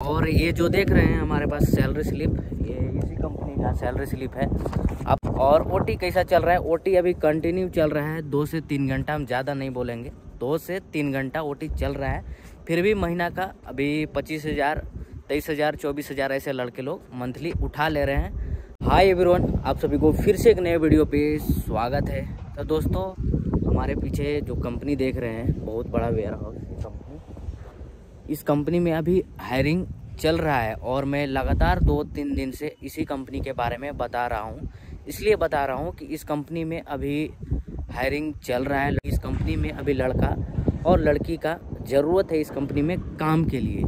और ये जो देख रहे हैं हमारे पास सैलरी स्लिप ये इसी कंपनी का सैलरी स्लिप है। अब और ओटी कैसा चल रहा है? ओटी अभी कंटिन्यू चल रहा है। दो से तीन घंटा हम ज़्यादा नहीं बोलेंगे। दो से तीन घंटा ओटी चल रहा है। फिर भी महीना का अभी पच्चीस हज़ार, तेईस हज़ार, चौबीस हज़ार ऐसे लड़के लोग मंथली उठा ले रहे हैं। हाय एवरीवन आप सभी को फिर से एक नए वीडियो पे स्वागत है। तो दोस्तों, हमारे पीछे जो कंपनी देख रहे हैं, बहुत बड़ा वेयर हाउस इस कंपनी में अभी हायरिंग चल रहा है और मैं लगातार दो तीन दिन से इसी कंपनी के बारे में बता रहा हूँ। इसलिए बता रहा हूँ कि इस कंपनी में अभी हायरिंग चल रहा है। इस कंपनी में अभी लड़का और लड़की का ज़रूरत है इस कंपनी में काम के लिए।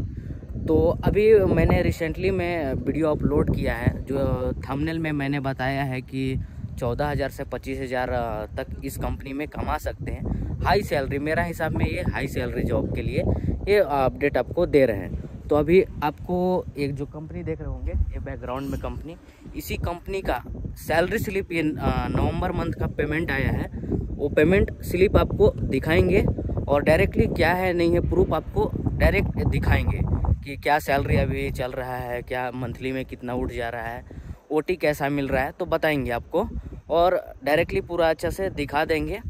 तो अभी मैंने रिसेंटली में वीडियो अपलोड किया है, जो थंबनेल में मैंने बताया है कि चौदह हज़ार से पच्चीस हज़ार तक इस कंपनी में कमा सकते हैं। हाई सैलरी मेरा हिसाब में ये हाई सैलरी जॉब के लिए ये अपडेट आपको दे रहे हैं। तो अभी आपको एक जो कंपनी देख रहे होंगे, ये बैकग्राउंड में कंपनी इसी कंपनी का सैलरी स्लिप ये नवंबर मंथ का पेमेंट आया है। वो पेमेंट स्लिप आपको दिखाएँगे और डायरेक्टली क्या है, नहीं है प्रूफ आपको डायरेक्ट दिखाएँगे कि क्या सैलरी अभी चल रहा है, क्या मंथली में कितना उठ जा रहा है ओटी कैसा मिल रहा है तो बताएँगे आपको और डायरेक्टली पूरा अच्छा से दिखा देंगे।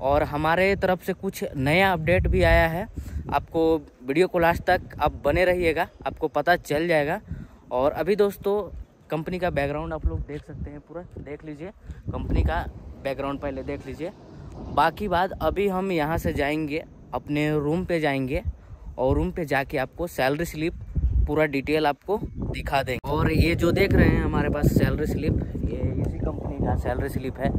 और हमारे तरफ़ से कुछ नया अपडेट भी आया है। आपको वीडियो को लास्ट तक आप बने रहिएगा, आपको पता चल जाएगा। और अभी दोस्तों कंपनी का बैकग्राउंड आप लोग देख सकते हैं पूरा, देख लीजिए। कंपनी का बैकग्राउंड पहले देख लीजिए। बाकी बात अभी हम यहाँ से जाएँगे, अपने रूम पे जाएँगे और रूम पे जाके आपको सैलरी स्लिप पूरा डिटेल आपको दिखा देंगे। और ये जो देख रहे हैं हमारे पास सैलरी स्लिप ये इसी कंपनी का सैलरी स्लिप है।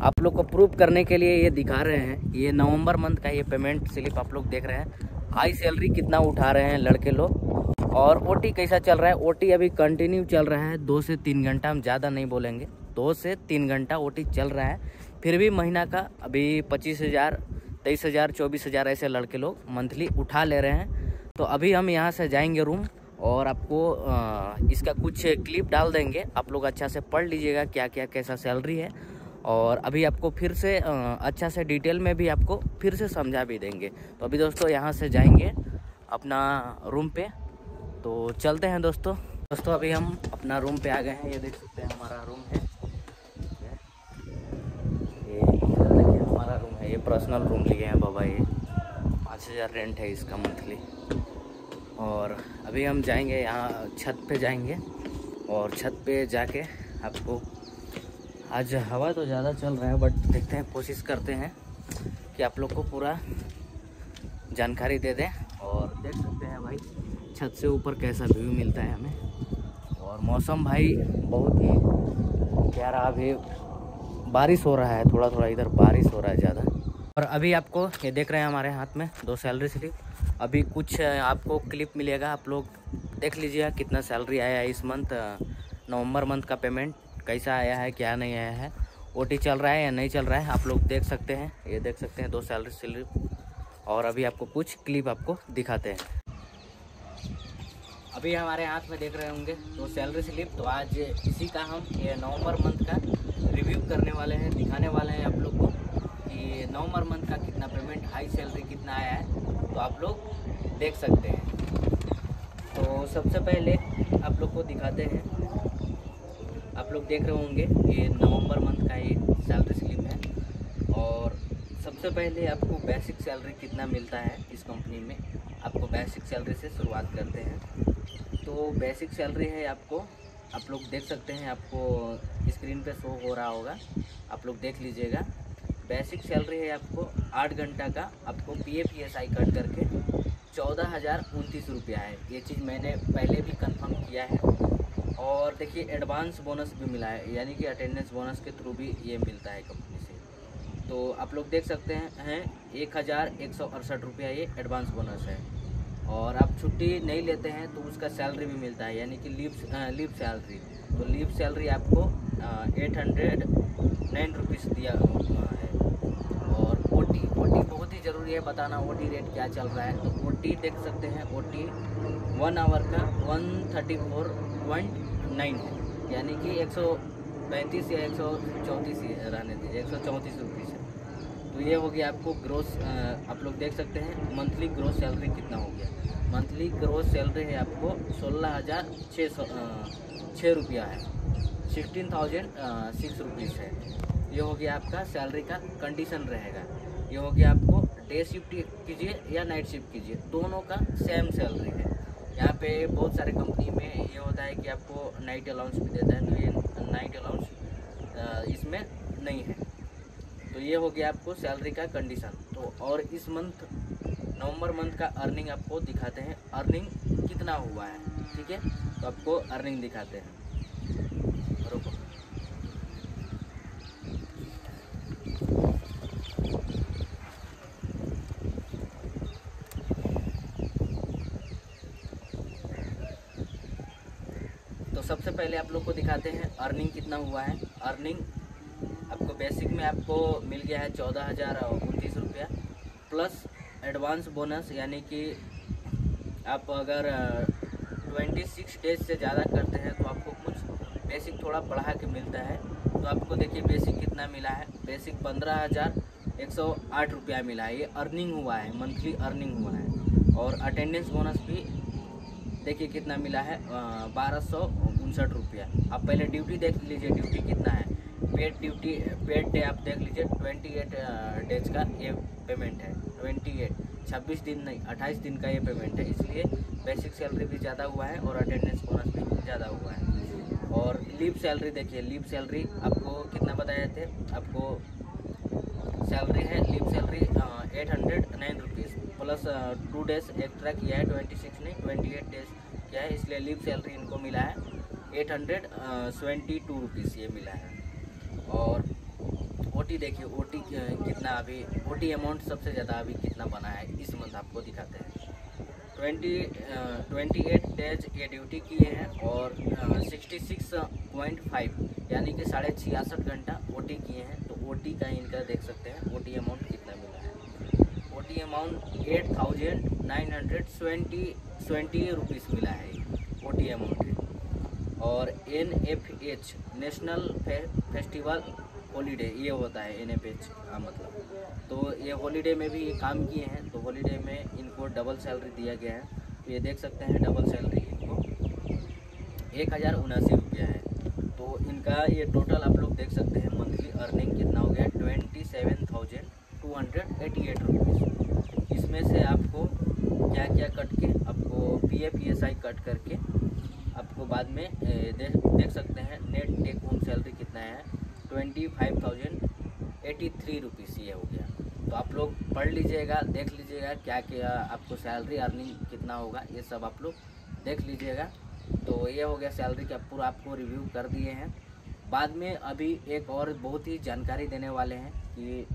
आप लोग को प्रूव करने के लिए ये दिखा रहे हैं। ये नवंबर मंथ का ये पेमेंट स्लिप आप लोग देख रहे हैं। हाई सैलरी कितना उठा रहे हैं लड़के लोग। और ओटी कैसा चल रहा है? ओटी अभी कंटिन्यू चल रहा है। दो से तीन घंटा हम ज़्यादा नहीं बोलेंगे। दो से तीन घंटा ओटी चल रहा है। फिर भी महीना का अभी पच्चीस हज़ार, तेईस हज़ार, चौबीस हज़ार ऐसे लड़के लोग मंथली उठा ले रहे हैं। तो अभी हम यहाँ से जाएँगे रूम और आपको इसका कुछ क्लिप डाल देंगे। आप लोग अच्छा से पढ़ लीजिएगा क्या क्या, कैसा सैलरी है। और अभी आपको फिर से अच्छा से डिटेल में भी आपको फिर से समझा भी देंगे। तो अभी दोस्तों यहाँ से जाएँगे अपना रूम पे। तो चलते हैं दोस्तों। दोस्तों अभी हम अपना रूम पे आ गए हैं। ये देख सकते हैं हमारा रूम है। ये हमारा रूम है। ये पर्सनल रूम लिए हैं बाबा। ये पाँच हज़ार रेंट है इसका मंथली। और अभी हम जाएँगे यहाँ छत पे जाएँगे और छत पे जाके आपको, आज हवा तो ज़्यादा चल रहा है बट देखते हैं, कोशिश करते हैं कि आप लोग को पूरा जानकारी दे दें और देख सकते हैं भाई, छत से ऊपर कैसा व्यू मिलता है हमें। और मौसम भाई बहुत ही प्यारा, अभी बारिश हो रहा है थोड़ा थोड़ा इधर बारिश हो रहा है ज़्यादा। और अभी आपको ये देख रहे हैं हमारे हाथ में दो सैलरी स्लिप अभी कुछ आपको क्लिप मिलेगा, आप लोग देख लीजिए कितना सैलरी आया है इस मंथ नवंबर मंथ का पेमेंट कैसा आया है, क्या नहीं आया है ओटी चल रहा है या नहीं चल रहा है, आप लोग देख सकते हैं, ये देख सकते हैं, दो सैलरी स्लिप और अभी आपको कुछ क्लिप आपको दिखाते हैं। अभी हमारे हाथ में देख रहे होंगे दो सैलरी स्लिप तो आज इसी का हम, ये नवंबर मंथ का रिव्यू करने वाले हैं, दिखाने वाले हैं आप लोग को कि। नवंबर मंथ का कितना पेमेंट हाई सैलरी कितना आया है तो आप लोग देख सकते हैं। तो सबसे पहले आप लोग को दिखाते हैं। आप लोग देख रहे होंगे ये नवंबर मंथ का ये सैलरी स्लिप है। और सबसे पहले आपको बेसिक सैलरी कितना मिलता है इस कंपनी में, आपको बेसिक सैलरी से शुरुआत करते हैं। तो बेसिक सैलरी है आपको, आप लोग देख सकते हैं, आपको स्क्रीन पे शो हो रहा होगा। आप लोग देख लीजिएगा। बेसिक सैलरी है आपको आठ घंटा का। आपको P F E S I cut करके चौदह हज़ार उनतीस रुपया है। ये चीज़ मैंने पहले भी कंफर्म किया है। और देखिए एडवांस बोनस भी मिला है। यानी कि अटेंडेंस बोनस के थ्रू भी ये मिलता है कंपनी से। तो आप लोग देख सकते हैं, एक हज़ार एक सौ अड़सठ रुपया ये एडवांस बोनस है। और आप छुट्टी नहीं लेते हैं तो उसका सैलरी भी मिलता है। यानी कि लीव लीव सैलरी तो लीव सैलरी आपको एट हंड्रेड नाइन रुपीज़ दिया है और ओ टी ओ टी बहुत ही ज़रूरी है बताना ओ टी रेट क्या चल रहा है। तो ओ टी देख सकते हैं ओ टी वन आवर का one thirty four point nine है। यानी कि एक सौ पैंतीस या एक सौ चौंतीस रहने दीजिए, एक सौ चौंतीस रुपीज़ है। तो ये हो गया आपको ग्रोस आप लोग देख सकते हैं मंथली ग्रोस सैलरी कितना हो गया। मंथली ग्रोस सैलरी है आपको सोलह हज़ार छः सौ छः रुपया है। सिक्सटीन थाउज़ेंड सिक्स रुपीज़ है। ये हो गया आपका सैलरी का कंडीशन रहेगा। ये हो गया आपको डे शिफ्ट कीजिए या नाइट शिफ्ट कीजिए। दोनों का सेम सैलरी है। यहाँ पे बहुत सारे कंपनी में ये होता है कि आपको नाइट अलाउंस भी देता है तो ये नाइट अलाउंस इसमें नहीं है। तो ये हो गया आपको सैलरी का कंडीशन तो और इस मंथ नवंबर मंथ का अर्निंग आपको दिखाते हैं। अर्निंग कितना हुआ है, ठीक है? तो आपको अर्निंग दिखाते हैं रुको तो सबसे पहले आप लोग को दिखाते हैं अर्निंग कितना हुआ है। अर्निंग आपको बेसिक में आपको मिल गया है चौदह हज़ार उनतीस रुपया। प्लस एडवांस बोनस यानी कि आप अगर ट्वेंटी सिक्स डेज़ से ज़्यादा करते हैं तो आपको कुछ बेसिक थोड़ा बढ़ा के मिलता है। तो आपको देखिए बेसिक कितना मिला है। बेसिक पंद्रह हज़ार एक सौ आठ रुपया मिला है। ये अर्निंग हुआ है मंथली अर्निंग हुआ है। और अटेंडेंस बोनस भी देखिए कितना मिला है बारह सौ उनसठ रुपया। आप पहले ड्यूटी देख लीजिए ड्यूटी कितना है। पेड ड्यूटी पेड डे आप देख लीजिए ट्वेंटी एट डेज़ का ये पेमेंट है। ट्वेंटी एट छब्बीस दिन नहीं, अट्ठाईस दिन का ये पेमेंट है। इसलिए बेसिक सैलरी भी ज़्यादा हुआ है और अटेंडेंस बोनस भी ज़्यादा हुआ है। और लीव सैलरी देखिए लीव सैलरी आपको कितना बताए थे? आपको सैलरी है leave salary eight hundred nine rupees plus two days extra किया है ट्वेंटी सिक्स नहीं ट्वेंटी एट डेज़ किया है। इसलिए लीव सैलरी इनको मिला है। Eight hundred seventy two rupees ये मिला है। और ओ टी देखिए ओ टी कितना अभी ओ टी अमाउंट सबसे ज़्यादा अभी कितना बना है, इस मंथ आपको दिखाते हैं। ट्वेंटी ट्वेंटी एट डेज़ ये ड्यूटी किए हैं और सिक्सटी सिक्स पॉइंट फाइव यानी कि साढ़े छियासठ घंटा ओ टी किए हैं। तो ओ टी का इनका देख सकते हैं ओ टी अमाउंट कितना मिला है। O T amount eight thousand nine hundred twenty twenty rupees मिला है। ओ टी अमाउंट और एन एफ़ एच नेशनल फे, फेस्टिवल हॉलीडे ये होता है एन एफ़ एच का मतलब। तो ये हॉलीडे में भी ये काम किए हैं तो हॉलीडे में इनको डबल सैलरी दिया गया है। तो ये देख सकते हैं डबल सैलरी इनको। एक हज़ार उनासी रुपया है। तो इनका ये टोटल आप लोग देख सकते हैं मंथली अर्निंग कितना हो गया twenty seven thousand two hundred eighty eight rupees इसमें से आपको क्या क्या कट के आपको P F E S I cut करके आपको बाद में देख देख सकते हैं नेट टेक होम सैलरी कितना है? Twenty five thousand eighty three rupees ये हो गया। तो आप लोग पढ़ लीजिएगा, देख लीजिएगा क्या क्या आपको सैलरी अर्निंग कितना होगा, ये सब आप लोग देख लीजिएगा। तो ये हो गया सैलरी का पूरा आपको रिव्यू कर दिए हैं। बाद में अभी एक और बहुत ही जानकारी देने वाले हैं कि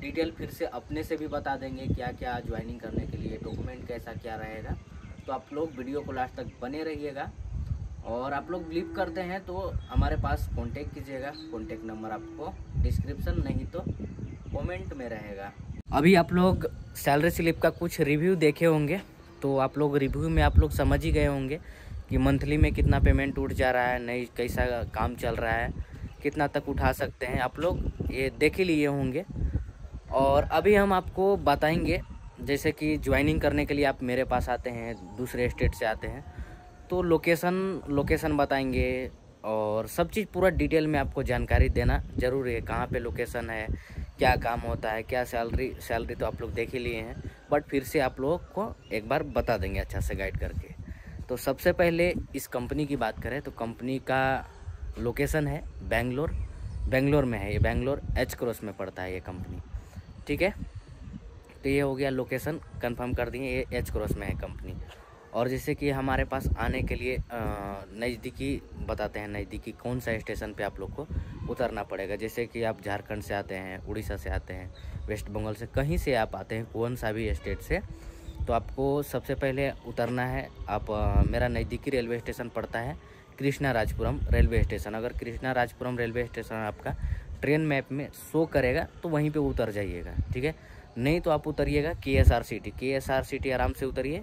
डिटेल फिर से अपने से भी बता देंगे क्या क्या ज्वाइनिंग करने के लिए डॉक्यूमेंट कैसा क्या रहेगा। तो आप लोग वीडियो को लास्ट तक बने रहिएगा। और आप लोग बिलीव करते हैं तो हमारे पास कांटेक्ट कीजिएगा। कांटेक्ट नंबर आपको डिस्क्रिप्शन नहीं तो कमेंट में रहेगा। अभी आप लोग सैलरी स्लिप का कुछ रिव्यू देखे होंगे तो आप लोग रिव्यू में आप लोग समझ ही गए होंगे कि मंथली में कितना पेमेंट उठ जा रहा है, नहीं कैसा काम चल रहा है, कितना तक उठा सकते हैं। आप लोग ये देख ही लिए होंगे। और अभी हम आपको बताएँगे, जैसे कि ज्वाइनिंग करने के लिए आप मेरे पास आते हैं, दूसरे स्टेट से आते हैं। तो लोकेशन लोकेशन बताएँगे और सब चीज़ पूरा डिटेल में आपको जानकारी देना ज़रूरी है, कहाँ पे लोकेशन है, क्या काम होता है, क्या सैलरी सैलरी तो आप लोग देख ही लिए हैं बट फिर से आप लोग को एक बार बता देंगे अच्छा से गाइड करके। तो सबसे पहले इस कंपनी की बात करें तो कंपनी का लोकेशन है बेंगलोर बेंगलोर में है ये बेंगलोर एच क्रॉस में पड़ता है ये कंपनी ठीक है? तो ये हो गया लोकेशन कंफर्म कर दिए ये एच क्रॉस में है कंपनी और जैसे कि हमारे पास आने के लिए नज़दीकी बताते हैं, नज़दीकी कौन सा स्टेशन पे आप लोग को उतरना पड़ेगा। जैसे कि आप झारखंड से आते हैं, उड़ीसा से आते हैं, वेस्ट बंगाल से, कहीं से आप आते हैं, कौन सा भी स्टेट से तो आपको सबसे पहले उतरना है। आप मेरा नज़दीकी रेलवे स्टेशन पड़ता है कृष्णा राजपुरम रेलवे स्टेशन। अगर कृष्णा राजपुरम रेलवे स्टेशन आपका ट्रेन मैप में शो करेगा तो वहीं पे उतर जाइएगा, ठीक है? नहीं तो आप उतरिएगा K S R C T K S R C T आराम से उतरिए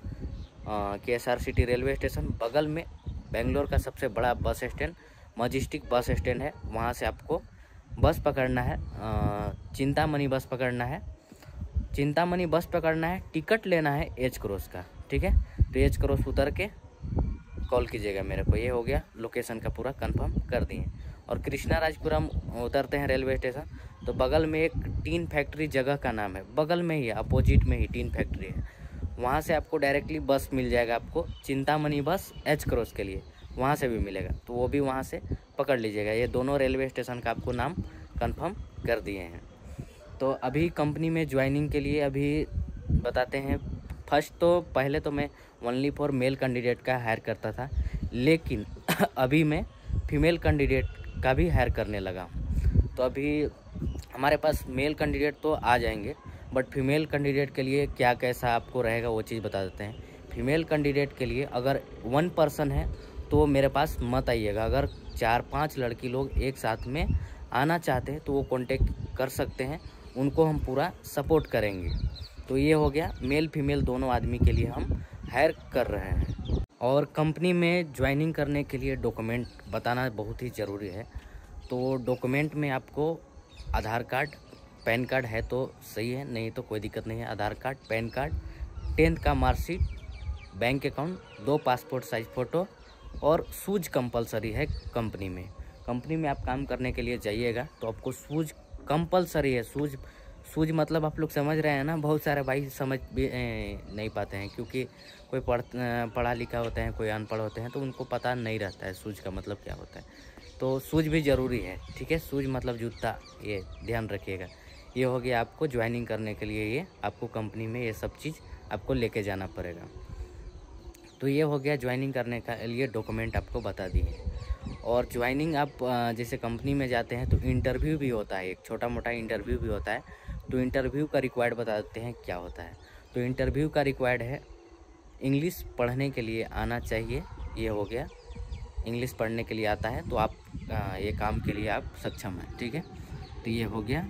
K S R C T railway station बगल में बेंगलोर का सबसे बड़ा bus stand, Majestic bus stand है। वहाँ से आपको बस पकड़ना है चिंतामणि बस पकड़ना है। चिंतामणि बस पकड़ना है, टिकट लेना है एच क्रॉस का, ठीक है? तो एच क्रॉस उतर के कॉल कीजिएगा मेरे को, ये हो गया। लोकेशन का पूरा कंफर्म कर दिए। और कृष्णा राजपुरम उतरते हैं रेलवे स्टेशन तो बगल में एक टीन फैक्ट्री जगह का नाम है। बगल में ही, अपोजिट में ही टीन फैक्ट्री है। वहाँ से आपको डायरेक्टली बस मिल जाएगा आपको चिंतामणि बस एच क्रॉस के लिए। वहाँ से भी मिलेगा। तो वो भी वहाँ से पकड़ लीजिएगा। ये दोनों रेलवे स्टेशन का आपको नाम कंफर्म कर दिए हैं। तो अभी कंपनी में ज्वाइनिंग के लिए अभी बताते हैं। फ़र्स्ट तो पहले तो मैं ओनली फॉर मेल कैंडिडेट का हायर करता था। लेकिन अभी मैं फीमेल कैंडिडेट का भी हायर करने लगा तो अभी हमारे पास मेल कैंडिडेट तो आ जाएँगे। बट फीमेल कैंडिडेट के लिए क्या कैसा आपको रहेगा वो चीज़ बता देते हैं। फीमेल कैंडिडेट के लिए अगर वन पर्सन है तो मेरे पास मत आइएगा। अगर चार पाँच लड़की लोग एक साथ में आना चाहते हैं तो वो कांटेक्ट कर सकते हैं। उनको हम पूरा सपोर्ट करेंगे। तो ये हो गया मेल फीमेल दोनों आदमी के लिए हम हायर कर रहे हैं। और कंपनी में ज्वाइनिंग करने के लिए डॉक्यूमेंट बताना बहुत ही ज़रूरी है। तो डॉक्यूमेंट में आपको आधार कार्ड पैन कार्ड है तो सही है नहीं तो कोई दिक्कत नहीं है। Aadhaar card PAN card tenth का मार्कशीट बैंक अकाउंट दो पासपोर्ट साइज़ फ़ोटो और सूज कंपलसरी है कंपनी में। कंपनी में आप काम करने के लिए जाइएगा तो आपको सूज कंपलसरी है। सूज सूज मतलब आप लोग समझ रहे हैं ना बहुत सारे भाई समझ भी ए, नहीं पाते हैं क्योंकि कोई पढ़ पढ़ा लिखा होते हैं कोई अनपढ़ होते हैं तो उनको पता नहीं रहता है सूज का मतलब क्या होता है। तो सूज भी ज़रूरी है ठीक है? सूज मतलब जूता ये ध्यान रखिएगा। ये हो गया आपको ज्वाइनिंग करने के लिए ये, आपको कंपनी में ये सब चीज़ आपको लेके जाना पड़ेगा। तो ये हो गया ज्वाइनिंग करने का लिए डॉक्यूमेंट आपको बता दिए। और ज्वाइनिंग आप जैसे कंपनी में जाते हैं तो इंटरव्यू भी होता है, एक छोटा मोटा इंटरव्यू भी होता है। तो इंटरव्यू का रिक्वायर्ड बता देते हैं क्या होता है। तो इंटरव्यू का रिक्वायर्ड है, इंग्लिश पढ़ने के लिए आना चाहिए, ये हो गया। इंग्लिश पढ़ने के लिए आता है तो आप ये काम के लिए आप सक्षम हैं, ठीक है। तो ये हो गया।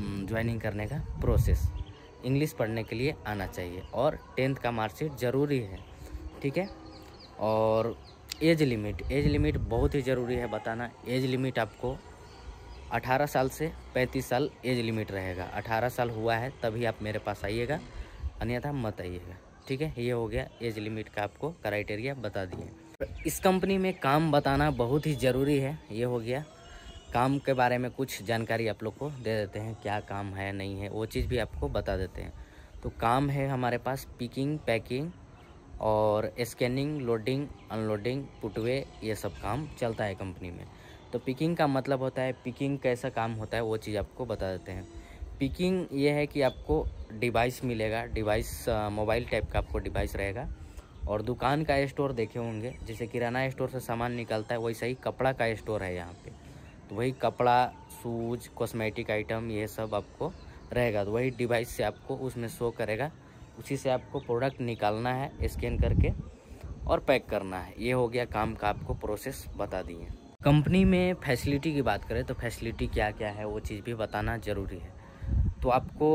ज्वाइनिंग करने का प्रोसेस इंग्लिश पढ़ने के लिए आना चाहिए और टेंथ का मार्कशीट ज़रूरी है, ठीक है? और एज लिमिट एज लिमिट बहुत ही ज़रूरी है बताना। एज लिमिट आपको 18 साल से 35 साल एज लिमिट रहेगा। 18 साल हुआ है तभी आप मेरे पास आइएगा, अन्यथा मत आइएगा, ठीक है? ये हो गया एज लिमिट का आपको क्राइटेरिया बता दिए। इस कंपनी में काम बताना बहुत ही ज़रूरी है, ये हो गया। काम के बारे में कुछ जानकारी आप लोग को दे देते हैं, क्या काम है, नहीं है, वो चीज़ भी आपको बता देते हैं। तो काम है हमारे पास पिकिंग पैकिंग और स्कैनिंग लोडिंग अनलोडिंग पुटवे ये सब काम चलता है कंपनी में। तो पिकिंग का मतलब होता है पिकिंग कैसा काम होता है, वो चीज़ आपको बता देते हैं। पिकिंग ये है कि आपको डिवाइस मिलेगा डिवाइस मोबाइल टाइप का आपको डिवाइस रहेगा। और दुकान का स्टोर देखे होंगे, जैसे किराना स्टोर से सामान निकलता है, वैसा ही कपड़ा का स्टोर है यहाँ पे। तो वही कपड़ा, शूज़ कॉस्मेटिक आइटम ये सब आपको रहेगा। तो वही डिवाइस से आपको उसमें शो करेगा। उसी से आपको प्रोडक्ट निकालना है स्कैन करके और पैक करना है। ये हो गया काम का आपको प्रोसेस बता दिए। कंपनी में फैसिलिटी की बात करें तो फैसिलिटी क्या क्या है, वो चीज़ भी बताना ज़रूरी है। तो आपको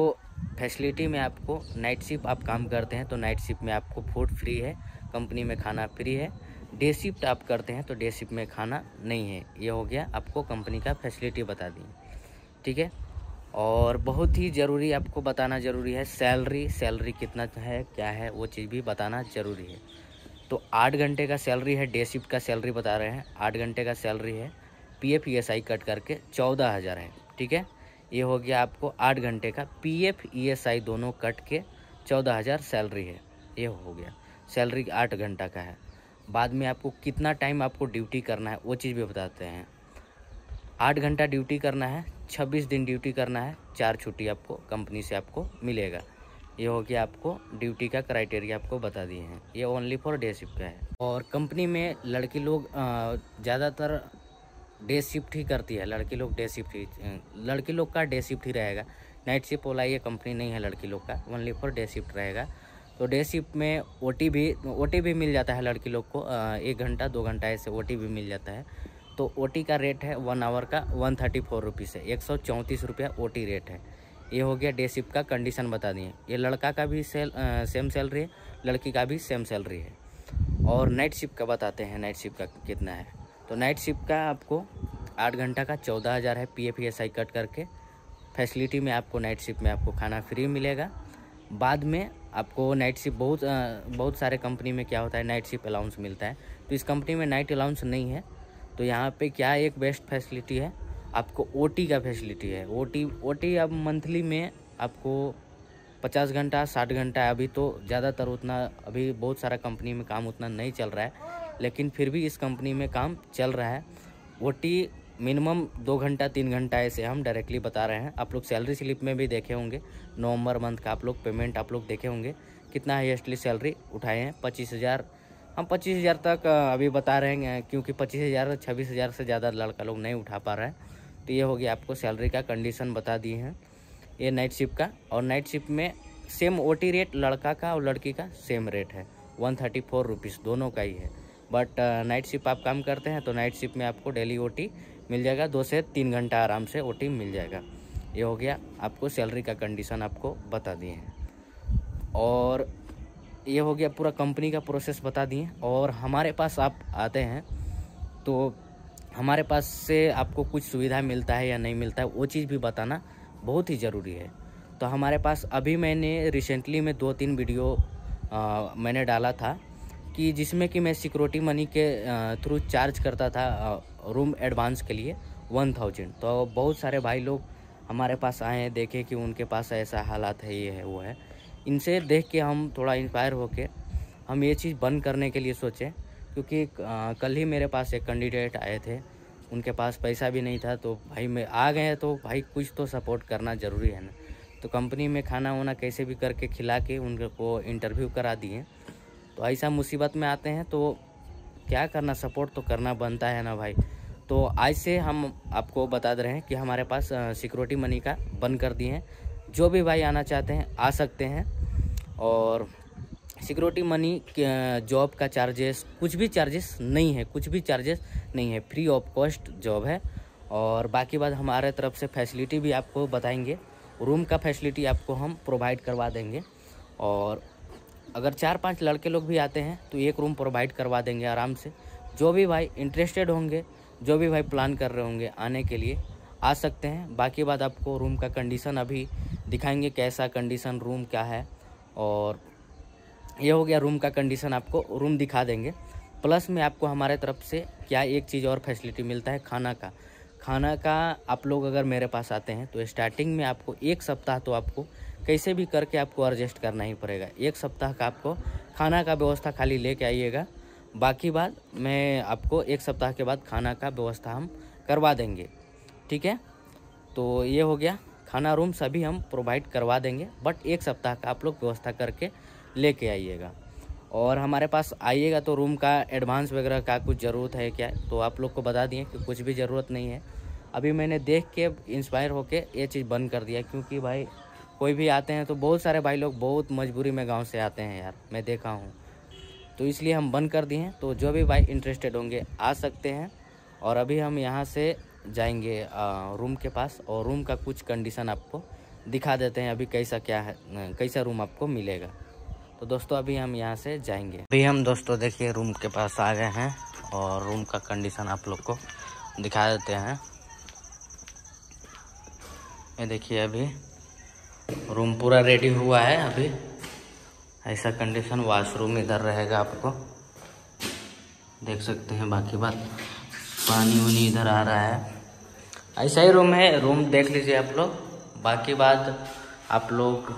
फैसिलिटी में आपको नाइट शिफ्ट आप काम करते हैं तो नाइट शिफ्ट में आपको फ़ूड फ्री है कंपनी में खाना फ्री है। डे शिफ्ट आप करते हैं तो डे शिफ्ट में खाना नहीं है। ये हो गया आपको कंपनी का फैसिलिटी बता दी। ठीक है? और बहुत ही ज़रूरी आपको बताना ज़रूरी है, सैलरी सैलरी कितना है, क्या है, वो चीज़ भी बताना ज़रूरी है। तो आठ घंटे का सैलरी है, डे शिफ्ट का सैलरी बता रहे हैं। आठ घंटे का सैलरी है P F E S I cut करके चौदह हज़ार है। ठीक है? ये हो गया आपको आठ घंटे का P F E S I दोनों कट के चौदह हज़ार सैलरी है। ये हो गया। सैलरी आठ घंटा का है। बाद में आपको कितना टाइम आपको ड्यूटी करना है, वो चीज़ भी बताते हैं। आठ घंटा ड्यूटी करना है, छब्बीस दिन ड्यूटी करना है, चार छुट्टी आपको कंपनी से आपको मिलेगा। ये हो गया आपको ड्यूटी का क्राइटेरिया आपको बता दिए हैं। ये ओनली फॉर डे शिफ्ट का है। और कंपनी में लड़की लोग ज़्यादातर डे शिफ्ट ही करती है। लड़की लोग डे शिफ्ट ही लड़की लोग का डे शिफ्ट ही रहेगा। नाइट शिफ्ट वाला ये कंपनी नहीं है लड़की लोग का ओनली फॉर डे शिफ्ट रहेगा। तो डे शिफ्ट में ओटी भी ओटी भी मिल जाता है लड़की लोग को एक घंटा दो घंटा ऐसे ओटी भी मिल जाता है। तो ओटी का रेट है वन आवर का वन थर्टी फोर रुपीज़ है एक सौ चौंतीस रुपया ओ रेट है। ये हो गया डे शिफ्ट का कंडीशन बता दिए। ये लड़का का भी सेल आ, सेम सैलरी है लड़की का भी सेम सैलरी है। और नाइट शिफ्ट का बताते हैं नाइट शिफ्ट का कितना है। तो नाइट शिफ्ट का आपको आठ घंटा का चौदह हज़ार है P F S I cut करके। फैसिलिटी में आपको नाइट शिफ्ट में आपको खाना फ्री मिलेगा। बाद में आपको नाइट शिफ्ट बहुत बहुत सारे कंपनी में क्या होता है नाइट शिफ्ट अलाउंस मिलता है। तो इस कंपनी में नाइट अलाउंस नहीं है। तो यहाँ पे क्या एक बेस्ट फैसिलिटी है? आपको ओटी का फैसिलिटी है। ओ टी अब मंथली में आपको पचास घंटा, साठ घंटा अभी तो ज़्यादातर उतना, अभी बहुत सारा कंपनी में काम उतना नहीं चल रहा है। लेकिन फिर भी इस कंपनी में काम चल रहा है। ओटी मिनिमम दो घंटा, तीन घंटा ऐसे हम डायरेक्टली बता रहे हैं। आप लोग सैलरी स्लिप में भी देखे होंगे। नवंबर मंथ का आप लोग पेमेंट आप लोग देखे होंगे। कितना हाइएस्टली सैलरी उठाए हैं? पच्चीस हज़ार। हम पच्चीस हज़ार तक अभी बता रहे हैं, क्योंकि पच्चीस हज़ार, छब्बीस हज़ार से ज़्यादा लड़का लोग नहीं उठा पा रहे हैं। तो ये हो गया आपको सैलरी का कंडीशन बता दिए हैं। ये नाइट शिफ्ट का। और नाइट शिफ्ट में सेम ओटी रेट लड़का का और लड़की का सेम रेट है। वन थर्टी फोर रुपीज़ दोनों का ही है। बट नाइट शिफ्ट आप काम करते हैं तो नाइट शिफ्ट में आपको डेली ओटी मिल जाएगा दो से तीन घंटा आराम से ओटी मिल जाएगा। ये हो गया आपको सैलरी का कंडीशन आपको बता दिए हैं। और ये हो गया पूरा कंपनी का प्रोसेस बता दिए। और हमारे पास आप आते हैं तो हमारे पास से आपको कुछ सुविधा मिलता है या नहीं मिलता है वो चीज़ भी बताना बहुत ही ज़रूरी है। तो हमारे पास अभी मैंने रिसेंटली में दो तीन वीडियो आ, मैंने डाला था कि जिसमें कि मैं सिक्योरिटी मनी के थ्रू चार्ज करता था रूम एडवांस के लिए वन थाउज़ेंड तो बहुत सारे भाई लोग हमारे पास आए हैं, देखे कि उनके पास ऐसा हालात है, ये है, वो है। इनसे देख के हम थोड़ा इंस्पायर होके हम ये चीज़ बंद करने के लिए सोचे, क्योंकि कल ही मेरे पास एक कैंडिडेट आए थे। उनके पास पैसा भी नहीं था तो भाई मैं आ गए तो भाई कुछ तो सपोर्ट करना ज़रूरी है ना। तो कंपनी में खाना वाना कैसे भी करके खिला के उनको इंटरव्यू करा दिए। तो ऐसा मुसीबत में आते हैं तो क्या करना सपोर्ट तो करना बनता है ना भाई? तो आज से हम आपको बता दे रहे हैं कि हमारे पास सिक्योरिटी मनी का बंद कर दिए हैं। जो भी भाई आना चाहते हैं, आ सकते हैं। और सिक्योरिटी मनी जॉब का चार्जेस कुछ भी चार्जेस नहीं है, कुछ भी चार्जेस नहीं है। फ्री ऑफ़ कॉस्ट जॉब है। और बाकी बात हमारे तरफ़ से फैसिलिटी भी आपको बताएँगे। रूम का फैसिलिटी आपको हम प्रोवाइड करवा देंगे। और अगर चार पाँच लड़के लोग भी आते हैं तो एक रूम प्रोवाइड करवा देंगे आराम से। जो भी भाई इंटरेस्टेड होंगे, जो भी भाई प्लान कर रहे होंगे आने के लिए, आ सकते हैं। बाकी बात आपको रूम का कंडीशन अभी दिखाएँगे, कैसा कंडीशन रूम क्या है। और ये हो गया रूम का कंडीशन आपको रूम दिखा देंगे। प्लस में आपको हमारे तरफ़ से क्या एक चीज़ और फैसिलिटी मिलता है, खाना का। खाना का आप लोग अगर मेरे पास आते हैं तो स्टार्टिंग में आपको एक सप्ताह तो आपको कैसे भी करके आपको एडजस्ट करना ही पड़ेगा। एक सप्ताह का आपको खाना का व्यवस्था खाली लेके आइएगा। बाकी बात, मैं आपको एक सप्ताह के बाद खाना का व्यवस्था हम करवा देंगे। ठीक है? तो ये हो गया। खाना रूम सभी हम प्रोवाइड करवा देंगे बट एक सप्ताह का आप लोग व्यवस्था करके लेके आइएगा। और हमारे पास आइएगा तो रूम का एडवांस वगैरह का कुछ ज़रूरत है क्या? तो आप लोग को बता दिए कि कुछ भी ज़रूरत नहीं है। अभी मैंने देख के इंस्पायर होके ये चीज़ बंद कर दिया, क्योंकि भाई कोई भी आते हैं तो बहुत सारे भाई लोग बहुत मजबूरी में गाँव से आते हैं यार, मैं देखा हूँ। तो इसलिए हम बंद कर दिए हैं। तो जो भी भाई इंटरेस्टेड होंगे, आ सकते हैं। और अभी हम यहाँ से जाएँगे रूम के पास और रूम का कुछ कंडीशन आपको दिखा देते हैं अभी कैसा क्या है कैसा रूम आपको मिलेगा। तो दोस्तों, अभी हम यहाँ से जाएँगे। अभी हम दोस्तों देखिए रूम के पास आ गए हैं और रूम का कंडीशन आप लोग को दिखा देते हैं। ये देखिए अभी रूम पूरा रेडी हुआ है अभी। ऐसा कंडीशन वॉशरूम इधर रहेगा आपको। देख सकते हैं बाकी बात। पानी वानी इधर आ रहा है। ऐसा ही रूम है। रूम देख लीजिए आप लोग। बाकी बात आप लोग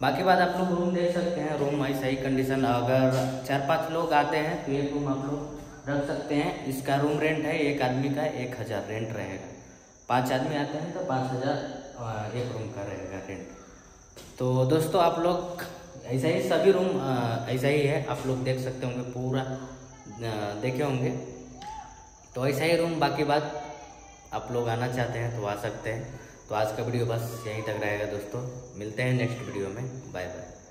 बाकी बात आप लोग रूम देख सकते हैं। रूम ऐसा ही कंडीशन अगर चार पाँच लोग आते हैं तो एक रूम आप लोग रख सकते हैं। इसका रूम रेंट है एक आदमी का एक हज़ार रेंट रहेगा। पाँच आदमी आते हैं तो पाँच हज़ार एक रूम का रहेगा रेंट तो दोस्तों आप लोग, ऐसा ही सभी रूम ऐसा ही है। आप लोग देख सकते होंगे पूरा देखे होंगे। तो ऐसा ही रूम बाकी बात आप लोग आना चाहते हैं तो आ सकते हैं। तो आज का वीडियो बस यहीं तक रहेगा दोस्तों। मिलते हैं नेक्स्ट वीडियो में। Bye bye